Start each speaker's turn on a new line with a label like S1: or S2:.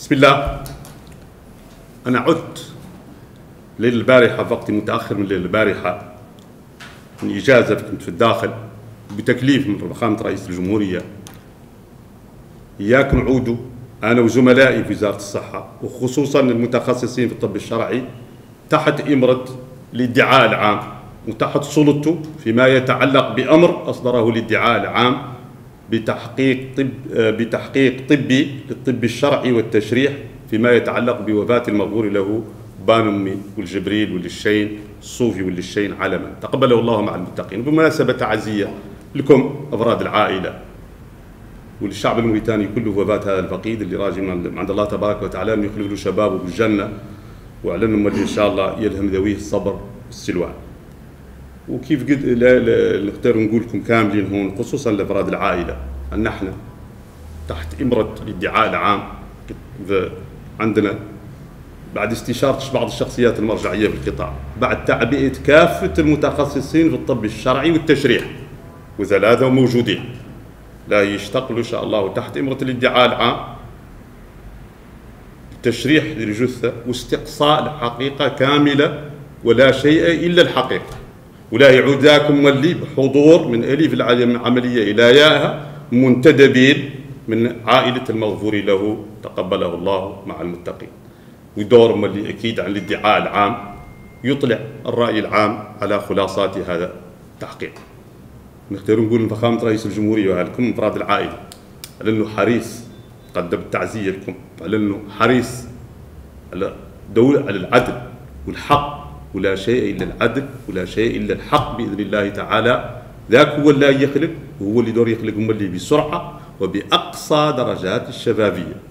S1: بسم الله. أنا عدت ليلة البارحة في وقت متأخر من ليلة البارحة من إجازة كنت في الداخل بتكليف من فخامة رئيس الجمهورية. إياكم عودوا أنا وزملائي في وزارة الصحة وخصوصا المتخصصين في الطب الشرعي تحت إمرة الادعاء العام وتحت سلطته فيما يتعلق بأمر أصدره الادعاء العام بتحقيق طب بتحقيق طبي للطب الشرعي والتشريح فيما يتعلق بوفاة المغفور له بان امي والجبريل واللشين الصوفي واللشين علما. تقبله الله مع المتقين. وبمناسبة تعزية لكم أفراد العائلة وللشعب الموريتاني كله وفاة هذا الفقيد اللي راجي من عند الله تبارك وتعالى انه يخلف له شبابه بالجنة واعلنهم إن شاء الله يلهم ذويه الصبر والسلوان. وكيف قد نختار نقول لكم كاملين هون خصوصا لأفراد العائلة أن إحنا تحت إمرة الادعاء العام. عندنا بعد استشارة بعض الشخصيات المرجعية في القطاع بعد تعبئة كافة المتخصصين في الطب الشرعي والتشريح وثلاثة موجودين. لا يشتغلوا إن شاء الله تحت إمرة الادعاء العام تشريح للجثة واستقصاء الحقيقة كاملة ولا شيء إلا الحقيقة. ولا يعود ذاك مولي بحضور من أليف العملية إلى ياها منتدبين من عائلة المغفور له تقبله الله مع المتقين. ودور مولي أكيد عن الادعاء العام يطلع الرأي العام على خلاصات هذا التحقيق. نختار نقول فخامة رئيس الجمهورية وهلكم أفراد العائلة على أنه حريص قدم التعزية لكم على أنه حريص على دولة على العدل والحق. ولا شيء إلا العدل ولا شيء إلا الحق بإذن الله تعالى. ذاك هو اللي يخلق وهو اللي دور يخلق هم اللي بسرعة وبأقصى درجات الشفافية.